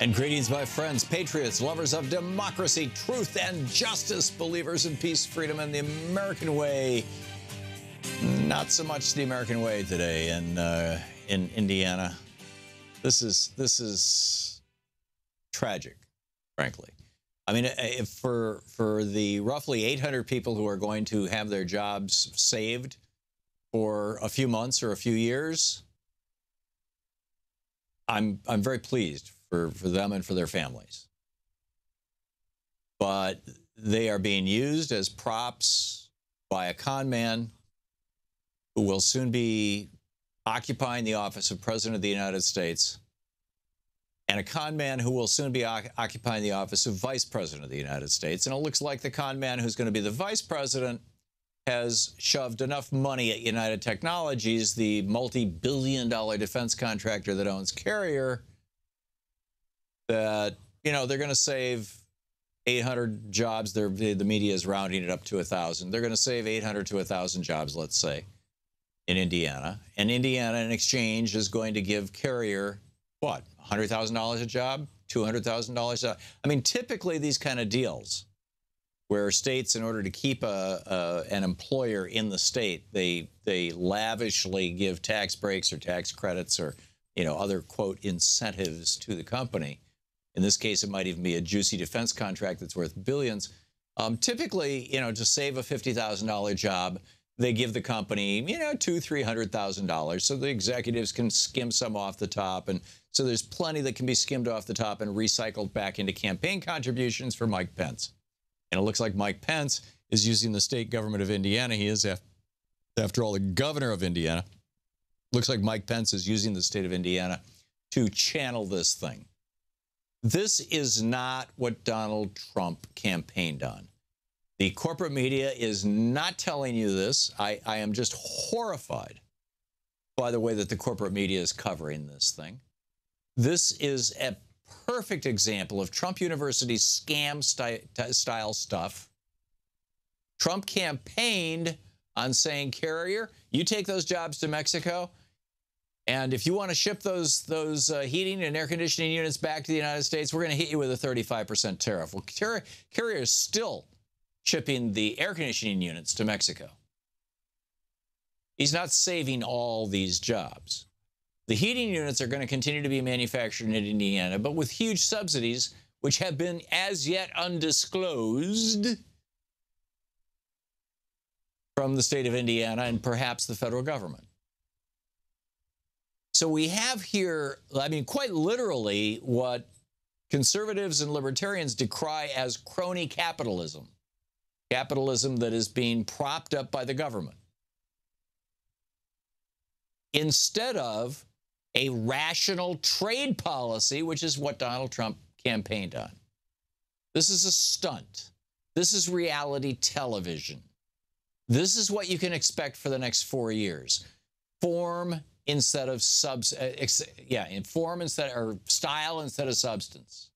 And greetings, my friends, patriots, lovers of democracy, truth, and justice, believers in peace, freedom, and the American way. Not so much the American way today in uh, in Indiana. This is this is tragic, frankly. I mean, if for for the roughly 800 people who are going to have their jobs saved for a few months or a few years, I'm I'm very pleased for, for them and for their families. But they are being used as props by a con man who will soon be occupying the office of President of the United States and a con man who will soon be occupying the office of Vice President of the United States. And it looks like the con man who's going to be the Vice President has shoved enough money at United Technologies, the multi billion dollar defense contractor that owns Carrier, that, you know, they're going to save 800 jobs. They're, the media is rounding it up to 1,000. They're going to save 800 to 1,000 jobs, let's say, in Indiana. And Indiana, in exchange, is going to give Carrier, what, $100,000 a job? $200,000 a job? I mean, typically these kind of deals where states, in order to keep a, a, an employer in the state, they they lavishly give tax breaks or tax credits or you know other quote incentives to the company. In this case, it might even be a juicy defense contract that's worth billions. Um, typically, you know, to save a fifty thousand dollar job, they give the company, you know, two, three hundred thousand dollars, so the executives can skim some off the top, and so there's plenty that can be skimmed off the top and recycled back into campaign contributions for Mike Pence. And it looks like Mike Pence is using the state government of Indiana. He is, after all, the governor of Indiana. Looks like Mike Pence is using the state of Indiana to channel this thing. This is not what Donald Trump campaigned on. The corporate media is not telling you this. I, I am just horrified by the way that the corporate media is covering this thing. This is a perfect example of Trump University's scam style stuff. Trump campaigned on saying, Carrier, you take those jobs to Mexico. And if you want to ship those those uh, heating and air conditioning units back to the United States, we're going to hit you with a 35% tariff. Well, Carrier is still shipping the air conditioning units to Mexico. He's not saving all these jobs. The heating units are going to continue to be manufactured in Indiana, but with huge subsidies, which have been as yet undisclosed from the state of Indiana and perhaps the federal government. So we have here, I mean, quite literally, what conservatives and libertarians decry as crony capitalism capitalism that is being propped up by the government. Instead of a rational trade policy, which is what Donald Trump campaigned on. This is a stunt. This is reality television. This is what you can expect for the next four years. Form instead of subs, uh, yeah, in form instead or style instead of substance.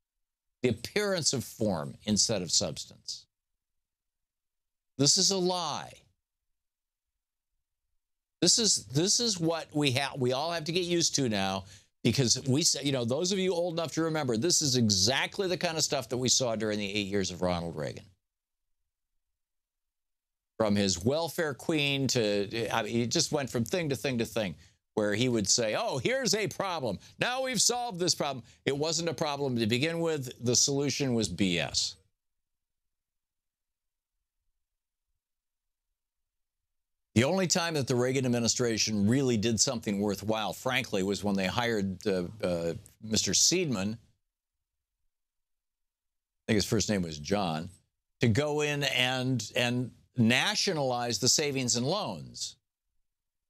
The appearance of form instead of substance. This is a lie. This is this is what we have. We all have to get used to now because we say, you know, those of you old enough to remember, this is exactly the kind of stuff that we saw during the eight years of Ronald Reagan. From his welfare queen to, I mean, he just went from thing to thing to thing where he would say, oh, here's a problem. Now we've solved this problem. It wasn't a problem to begin with. The solution was BS. The only time that the Reagan administration really did something worthwhile, frankly, was when they hired uh, uh, Mr. Seidman. I think his first name was John, to go in and and nationalize the savings and loans.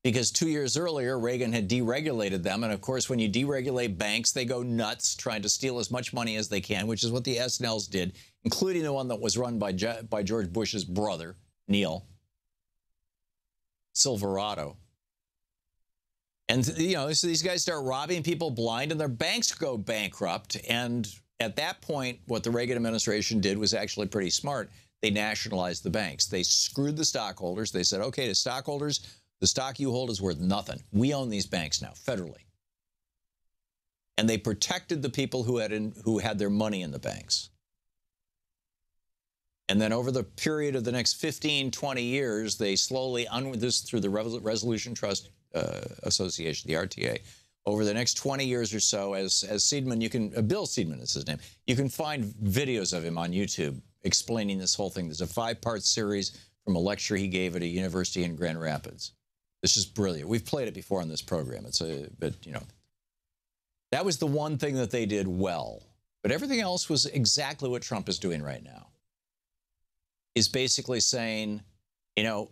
Because two years earlier, Reagan had deregulated them. And of course, when you deregulate banks, they go nuts trying to steal as much money as they can, which is what the S&Ls did, including the one that was run by, by George Bush's brother, Neil. Silverado. And, you know, so these guys start robbing people blind and their banks go bankrupt. And at that point, what the Reagan administration did was actually pretty smart. They nationalized the banks. They screwed the stockholders. They said, okay, to stockholders, the stock you hold is worth nothing. We own these banks now federally. and they protected the people who had in, who had their money in the banks. And then over the period of the next 15, 20 years, they slowly, this through the Resolution Trust uh, Association, the RTA, over the next 20 years or so, as, as Seidman, you can, uh, Bill Seidman is his name, you can find videos of him on YouTube explaining this whole thing. There's a five part series from a lecture he gave at a university in Grand Rapids. This is brilliant. We've played it before on this program. It's a, but you know, that was the one thing that they did well. But everything else was exactly what Trump is doing right now is basically saying, you know,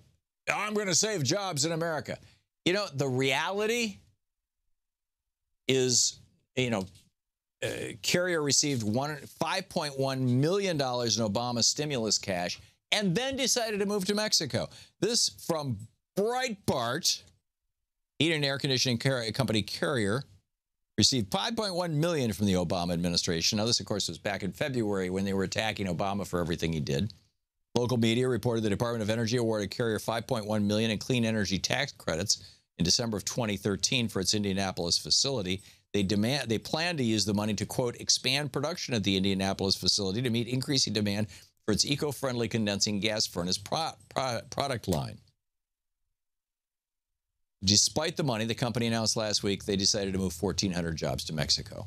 I'm going to save jobs in America. You know, the reality is, you know, uh, Carrier received one, $5.1 million in Obama stimulus cash and then decided to move to Mexico. This from Breitbart, heating and air conditioning company Carrier received 5.1 million from the Obama administration. Now this of course was back in February when they were attacking Obama for everything he did. Local media reported the Department of Energy awarded Carrier 5.1 million in clean energy tax credits in December of 2013 for its Indianapolis facility. They demand they plan to use the money to quote expand production at the Indianapolis facility to meet increasing demand for its eco-friendly condensing gas furnace pro, pro, product line. Despite the money, the company announced last week they decided to move 1,400 jobs to Mexico.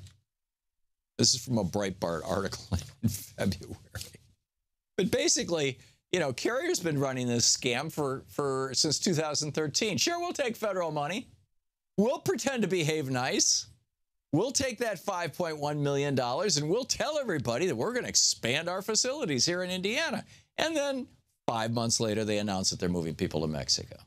This is from a Breitbart article in February. But basically, you know, Carrier's been running this scam for, for since 2013. Sure, we'll take federal money. We'll pretend to behave nice. We'll take that $5.1 million and we'll tell everybody that we're going to expand our facilities here in Indiana. And then five months later, they announce that they're moving people to Mexico.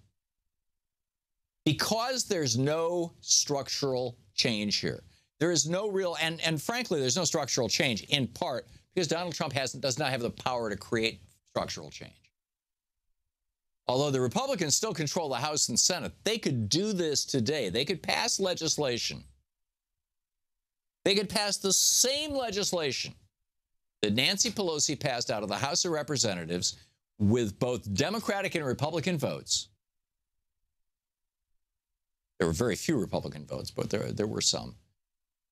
Because there's no structural change here, there is no real, and, and frankly, there's no structural change in part because Donald Trump has, does not have the power to create structural change. Although the Republicans still control the House and Senate, they could do this today. They could pass legislation. They could pass the same legislation that Nancy Pelosi passed out of the House of Representatives with both Democratic and Republican votes. There were very few Republican votes, but there, there were some.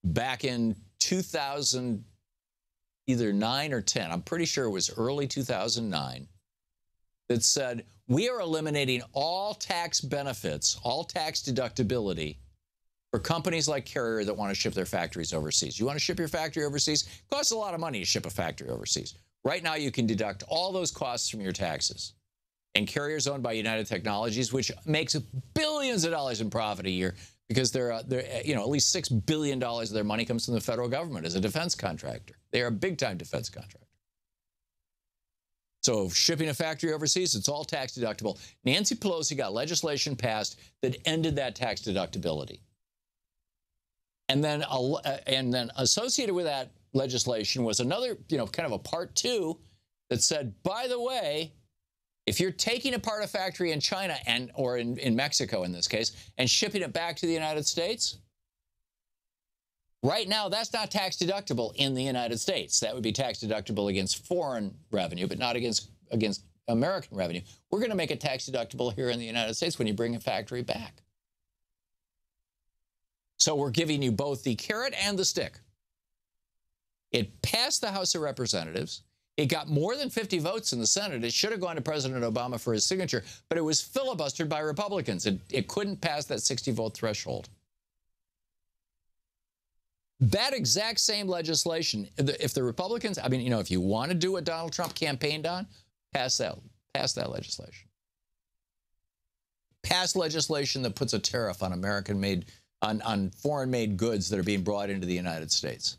Back in 2000, either 9 or 10, I'm pretty sure it was early 2009, that said, we are eliminating all tax benefits, all tax deductibility for companies like Carrier that want to ship their factories overseas. You want to ship your factory overseas? It costs a lot of money to ship a factory overseas. Right now, you can deduct all those costs from your taxes. And Carrier's owned by United Technologies, which makes billions of dollars in profit a year because they're, uh, they're uh, you know, at least $6 billion of their money comes from the federal government as a defense contractor. They are a big time defense contractor. So shipping a factory overseas, it's all tax deductible. Nancy Pelosi got legislation passed that ended that tax deductibility. And then, uh, and then associated with that legislation was another, you know, kind of a part two that said, by the way, if you're taking apart a factory in China and or in, in Mexico in this case and shipping it back to the United States, right now that's not tax deductible in the United States. That would be tax deductible against foreign revenue, but not against against American revenue. We're going to make it tax deductible here in the United States when you bring a factory back. So we're giving you both the carrot and the stick. It passed the House of Representatives. It got more than 50 votes in the Senate. It should have gone to President Obama for his signature, but it was filibustered by Republicans. It, it couldn't pass that 60 vote threshold. That exact same legislation, if the Republicans, I mean, you know, if you want to do what Donald Trump campaigned on, pass that, pass that legislation. Pass legislation that puts a tariff on American made, on, on foreign made goods that are being brought into the United States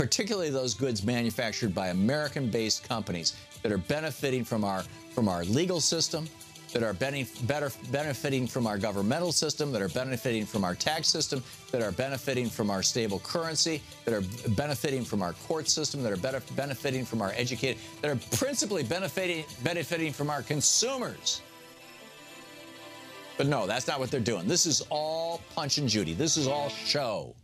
particularly those goods manufactured by American-based companies that are benefiting from our from our legal system, that are better benefiting from our governmental system, that are benefiting from our tax system, that are benefiting from our stable currency, that are benefiting from our court system, that are better benefiting from our educated, that are principally benefiting benefiting from our consumers. But no, that's not what they're doing. This is all punch and Judy. This is all show.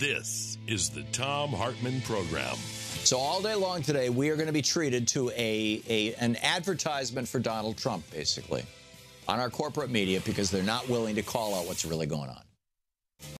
This is the Thom Hartmann Program. So all day long today, we are going to be treated to a, a an advertisement for Donald Trump, basically, on our corporate media because they're not willing to call out what's really going on.